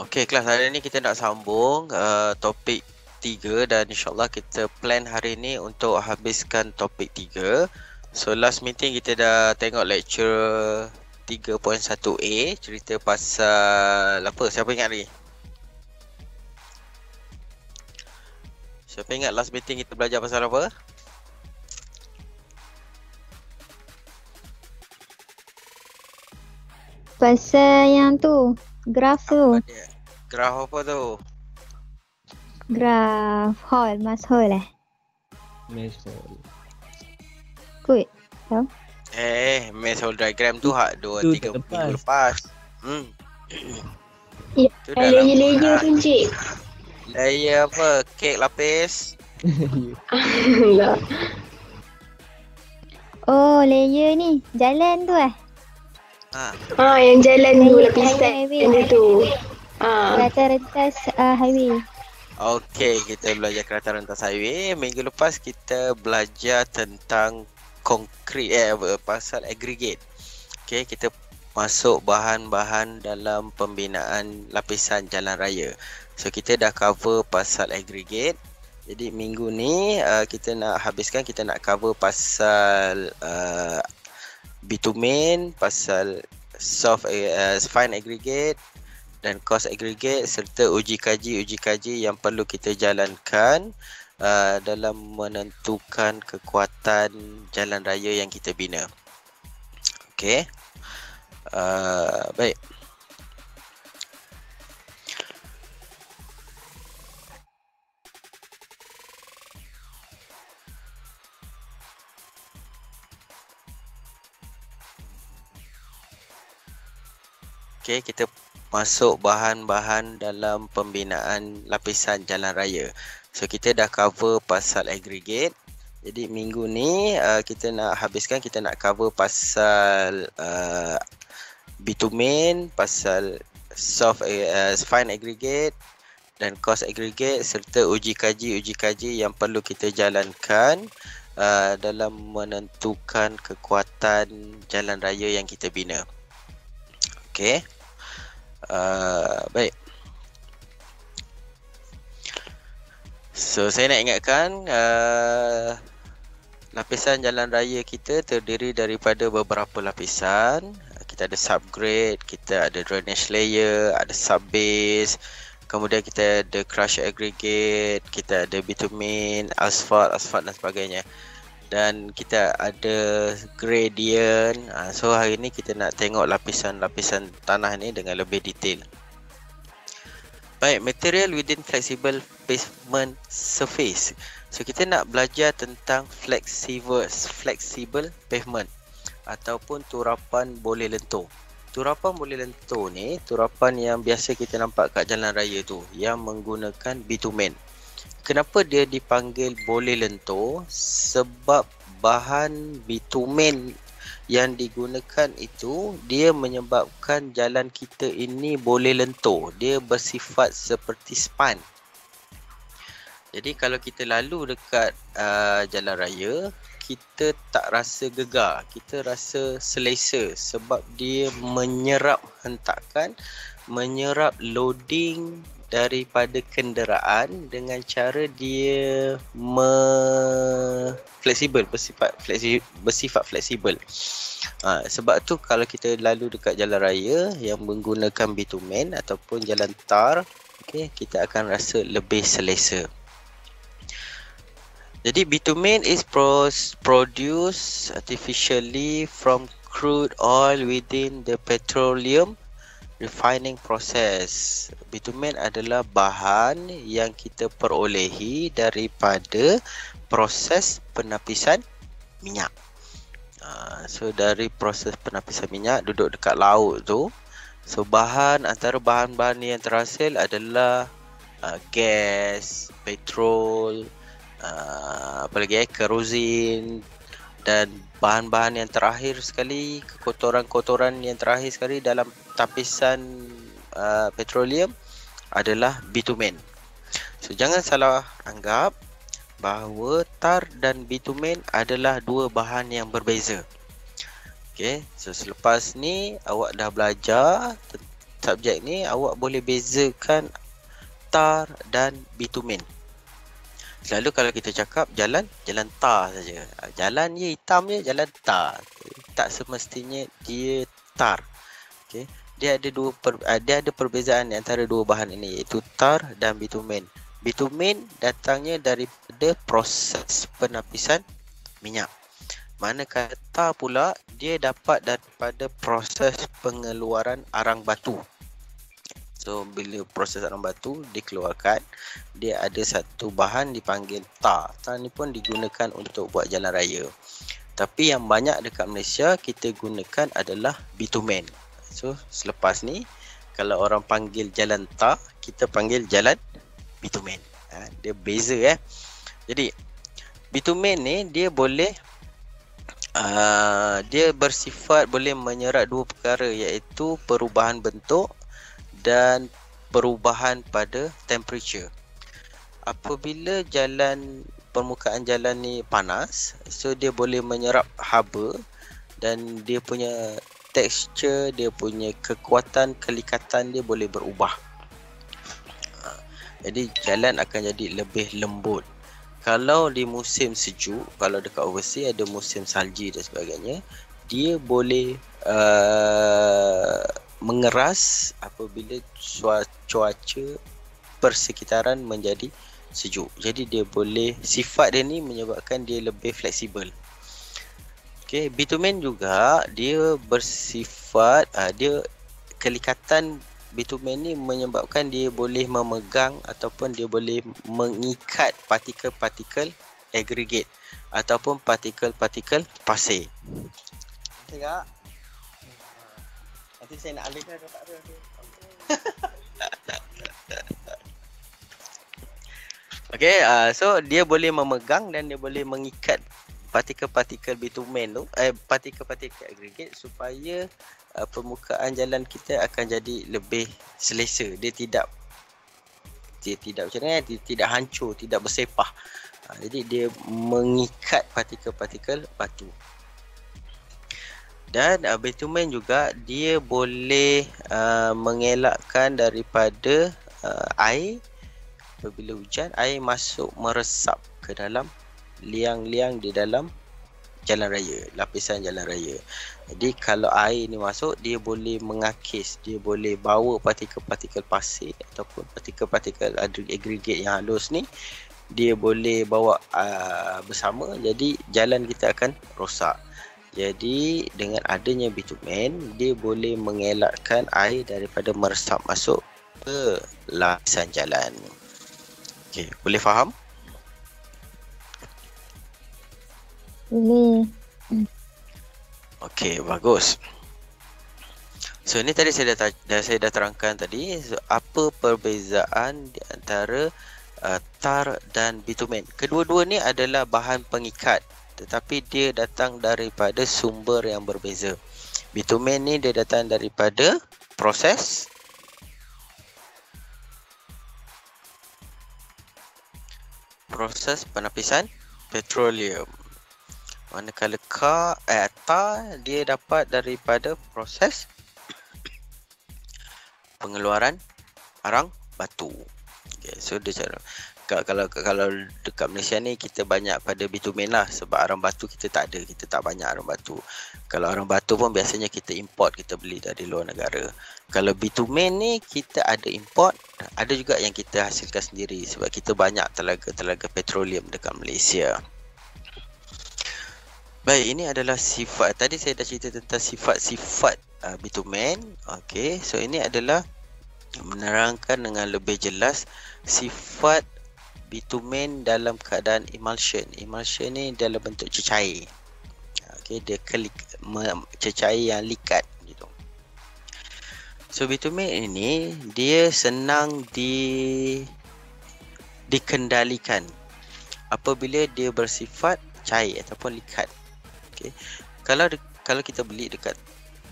Okey, kelas hari ni kita nak sambung uh, topik 3 dan insyaAllah kita plan hari ni untuk habiskan topik 3. So last meeting kita dah tengok lecture 3.1a cerita pasal apa? Siapa ingat lagi? Siapa ingat last meeting kita belajar pasal apa? Pasal yang tu, graf tu. Apa dia? Graf apa tu? Graf hall, mas hall eh. Mesol. Kot. Eh, mass hole diagram tu hak 2 tu 3 tak minggu lepas. Hmm. Ya, layer-layer ah, tu cik. Layer apa? Kek lapis. Oh, layer ni. Jalan tu eh. Ha. Ha, yang jalan tu Layer lapisan dia tu. Ha. Kereta rentas uh, highway. Okey, kita belajar kereta rentas highway. Minggu lepas kita belajar tentang konkrit eh apa, pasal aggregate. Okey, kita masuk bahan-bahan dalam pembinaan lapisan jalan raya. So kita dah cover pasal aggregate. Jadi minggu ni uh, kita nak habiskan kita nak cover pasal uh, bitumen, pasal soft uh, fine aggregate dan cost aggregate serta uji kaji uji kaji yang perlu kita jalankan uh, dalam menentukan kekuatan jalan raya yang kita bina. Okey. Uh, baik. Okey, kita masuk bahan-bahan dalam pembinaan lapisan jalan raya. So kita dah cover pasal aggregate. Jadi minggu ni uh, kita nak habiskan kita nak cover pasal uh, bitumen, pasal soft uh, fine aggregate dan cost aggregate serta uji kaji uji kaji yang perlu kita jalankan uh, dalam menentukan kekuatan jalan raya yang kita bina. Okey. Uh, baik. So saya nak ingatkan uh, lapisan jalan raya kita terdiri daripada beberapa lapisan. Kita ada subgrade, kita ada drainage layer, ada subbase, kemudian kita ada crush aggregate, kita ada bitumen, asfalt, asfalt dan sebagainya. Dan kita ada gradient. Uh, so hari ni kita nak tengok lapisan-lapisan tanah ni dengan lebih detail. Baik, material within flexible pavement surface. So kita nak belajar tentang flexible flexible pavement ataupun turapan boleh lentur. Turapan boleh lentur ni turapan yang biasa kita nampak kat jalan raya tu yang menggunakan bitumen. Kenapa dia dipanggil boleh lentur? Sebab bahan bitumen yang digunakan itu dia menyebabkan jalan kita ini boleh lentur. Dia bersifat seperti span. Jadi kalau kita lalu dekat uh, jalan raya, kita tak rasa gegar, kita rasa selesa sebab dia menyerap hentakan, menyerap loading daripada kenderaan dengan cara dia me fleksibel bersifat fleksibel bersifat fleksibel. Ha, sebab tu kalau kita lalu dekat jalan raya yang menggunakan bitumen ataupun jalan tar, okay, kita akan rasa lebih selesa. Jadi bitumen is produced artificially from crude oil within the petroleum refining process. Bitumen adalah bahan yang kita perolehi daripada proses penapisan minyak. Uh, so dari proses penapisan minyak duduk dekat laut tu, so bahan antara bahan-bahan yang terhasil adalah uh, gas, petrol, uh, apa lagi eh, kerosin dan bahan-bahan yang terakhir sekali, kotoran-kotoran yang terakhir sekali dalam tapisan uh, petroleum adalah bitumen. So jangan salah anggap bahawa tar dan bitumen adalah dua bahan yang berbeza. Okay, so selepas ni awak dah belajar subjek ni awak boleh bezakan tar dan bitumen. Selalu kalau kita cakap jalan, jalan tar saja. Ah, Jalan je hitam je, jalan tar. Tak semestinya dia tar. Okey. Dia ada dua per, ah, dia ada perbezaan antara dua bahan ini iaitu tar dan bitumen. Bitumen datangnya daripada proses penapisan minyak. Manakala tar pula dia dapat daripada proses pengeluaran arang batu. So bila proses arang batu dikeluarkan dia ada satu bahan dipanggil tar. Tar ni pun digunakan untuk buat jalan raya. Tapi yang banyak dekat Malaysia kita gunakan adalah bitumen. So selepas ni kalau orang panggil jalan tar, kita panggil jalan bitumen. Ha, dia beza eh. Jadi bitumen ni dia boleh uh, dia bersifat boleh menyerat dua perkara iaitu perubahan bentuk dan perubahan pada temperature. Apabila jalan permukaan jalan ni panas, so dia boleh menyerap haba dan dia punya tekstur, dia punya kekuatan kelikatan dia boleh berubah. Ha, Jadi jalan akan jadi lebih lembut. Kalau di musim sejuk, kalau dekat overseas ada musim salji dan sebagainya, dia boleh uh, mengeras apabila cua- cuaca persekitaran menjadi sejuk. Jadi dia boleh sifat dia ni menyebabkan dia lebih fleksibel. Okey, bitumen juga dia bersifat uh, dia kelikatan bitumen ni menyebabkan dia boleh memegang ataupun dia boleh mengikat partikel-partikel aggregate ataupun partikel-partikel pasir. Tengok. Nanti saya nak alihkan ke tak ada. Okay, uh, so dia boleh memegang dan dia boleh mengikat partikel-partikel bitumen tu, eh, partikel-partikel aggregate supaya uh, permukaan jalan kita akan jadi lebih selesa. Dia tidak dia tidak macam mana, dia tidak hancur, tidak bersepah. Uh, jadi dia mengikat partikel-partikel batu. Dan uh, bitumen juga dia boleh uh, mengelakkan daripada uh, air apabila hujan air masuk meresap ke dalam liang-liang di dalam jalan raya, lapisan jalan raya. Jadi kalau air ni masuk dia boleh mengakis, dia boleh bawa partikel-partikel pasir ataupun partikel-partikel aggregate yang halus ni dia boleh bawa uh, bersama jadi jalan kita akan rosak. Jadi dengan adanya bitumen dia boleh mengelakkan air daripada meresap masuk ke lapisan jalan. Okey, boleh faham? Boleh. Okey, bagus. So ini tadi saya dah, dah saya dah terangkan tadi so, apa perbezaan di antara uh, tar dan bitumen. Kedua-dua ni adalah bahan pengikat tetapi dia datang daripada sumber yang berbeza. Bitumen ni dia datang daripada proses proses penapisan petroleum. Manakala ka eh, tar dia dapat daripada proses pengeluaran arang batu. Okay, so dia cara ka- kalau kalau dekat Malaysia ni kita banyak pada bitumen lah sebab arang batu kita tak ada, kita tak banyak arang batu. Kalau arang batu pun biasanya kita import, kita beli dari luar negara. Kalau bitumen ni kita ada import, ada juga yang kita hasilkan sendiri sebab kita banyak telaga-telaga petroleum dekat Malaysia. Baik, ini adalah sifat. Tadi saya dah cerita tentang sifat-sifat uh, bitumen. Okey, so ini adalah menerangkan dengan lebih jelas sifat bitumen dalam keadaan emulsion. Emulsion ni dalam bentuk cecair. Okey, dia kelik me- cecair yang likat gitu. So bitumen ini dia senang di dikendalikan apabila dia bersifat cair ataupun likat. Okey. Kalau de- kalau kita beli dekat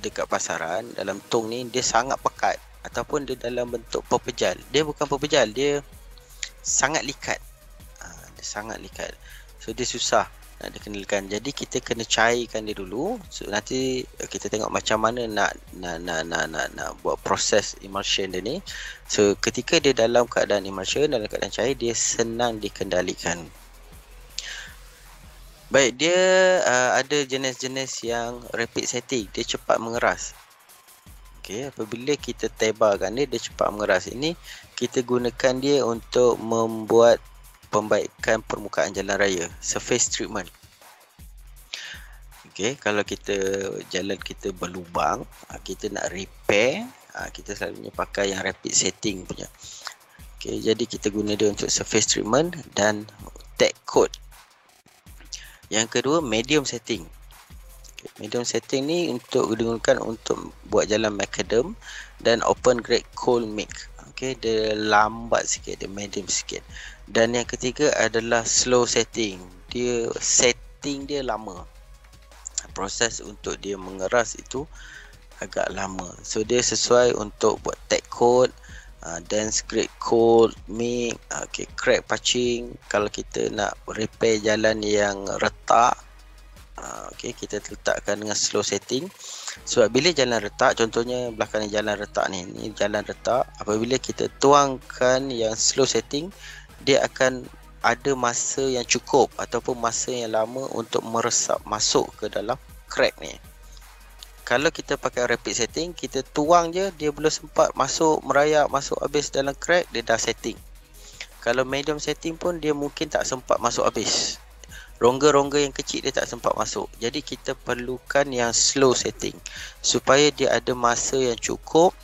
dekat pasaran dalam tong ni dia sangat pekat ataupun dia dalam bentuk pepejal. Dia bukan pepejal, dia sangat likat. Ha, dia sangat likat. So dia susah nak dikenalkan. Jadi kita kena cairkan dia dulu. So, nanti uh, kita tengok macam mana nak nak nak nak nak, nak buat proses emulsion dia ni. So ketika dia dalam keadaan emulsion dalam keadaan cair dia senang dikendalikan. Baik, dia uh, ada jenis-jenis yang rapid setting. Dia cepat mengeras. Okey, apabila kita tebarkan dia, dia cepat mengeras. Ini kita gunakan dia untuk membuat pembaikan permukaan jalan raya surface treatment okey kalau kita jalan kita berlubang ah, kita nak repair ah, kita selalunya pakai yang rapid setting punya okey jadi kita guna dia untuk surface treatment dan tag coat yang kedua medium setting. Okay, medium setting ni untuk digunakan untuk buat jalan macadam dan open grade coal mix okey dia lambat sikit dia medium sikit. Dan yang ketiga adalah slow setting. Dia setting dia lama. Proses untuk dia mengeras itu agak lama. So dia sesuai untuk buat tag coat uh, dense grade coat mix okay, crack patching. Kalau kita nak repair jalan yang retak uh, okay, kita letakkan dengan slow setting. Sebab bila jalan retak contohnya belakang ni jalan retak ni ni jalan retak apabila kita tuangkan yang slow setting dia akan ada masa yang cukup ataupun masa yang lama untuk meresap masuk ke dalam crack ni kalau kita pakai rapid setting kita tuang je dia belum sempat masuk merayap masuk habis dalam crack dia dah setting kalau medium setting pun dia mungkin tak sempat masuk habis rongga-rongga yang kecil dia tak sempat masuk. Jadi kita perlukan yang slow setting supaya dia ada masa yang cukup,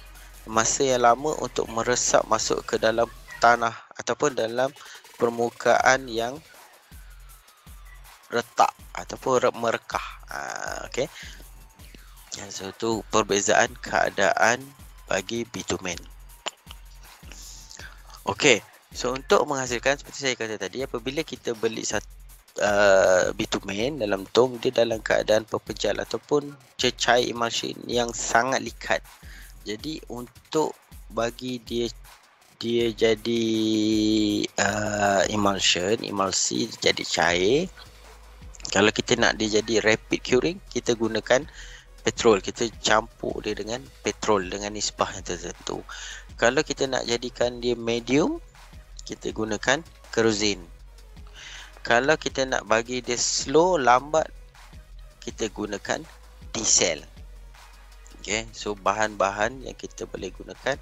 masa yang lama untuk meresap masuk ke dalam tanah ataupun dalam permukaan yang retak ataupun merekah. Ha, okay. Yang satu perbezaan keadaan bagi bitumen. Okey. So untuk menghasilkan seperti saya kata tadi apabila kita beli satu uh, bitumen dalam tong dia dalam keadaan pepejal ataupun cecair emulsion yang sangat likat. Jadi untuk bagi dia dia jadi uh, emulsion, emulsi jadi cair. Kalau kita nak dia jadi rapid curing, kita gunakan petrol. Kita campur dia dengan petrol dengan nisbah yang tertentu. Kalau kita nak jadikan dia medium, kita gunakan kerosene. Kalau kita nak bagi dia slow, lambat, kita gunakan diesel. Okay, so bahan-bahan yang kita boleh gunakan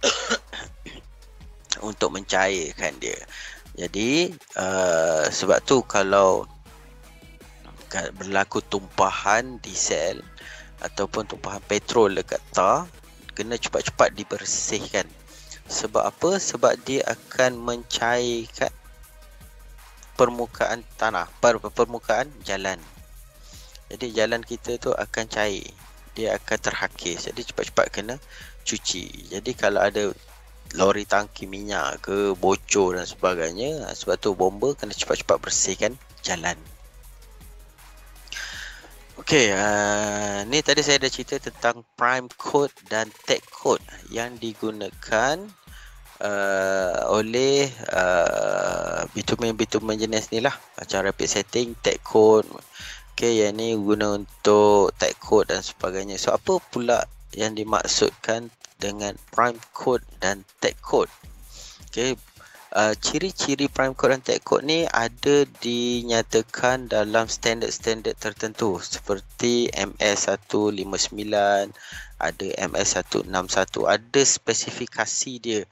untuk mencairkan dia. Jadi, uh, sebab tu kalau berlaku tumpahan diesel ataupun tumpahan petrol dekat tar, kena cepat-cepat dibersihkan sebab apa? Sebab dia akan mencairkan permukaan tanah, per permukaan jalan. Jadi jalan kita tu akan cair. Dia akan terhakis. Jadi cepat-cepat kena cuci. Jadi kalau ada lori tangki minyak ke bocor dan sebagainya, sebab tu bomba kena cepat-cepat bersihkan jalan. Okey, uh, ni tadi saya dah cerita tentang prime code dan tag code yang digunakan uh, oleh uh, bitumen-bitumen jenis ni lah. Macam rapid setting, tag code. Okey, yang ni guna untuk tag code dan sebagainya. So, apa pula yang dimaksudkan dengan prime code dan tag code? Okey, uh, ciri-ciri prime code dan tag code ni ada dinyatakan dalam standard-standard tertentu. Seperti MS159 ada MS161 ada spesifikasi dia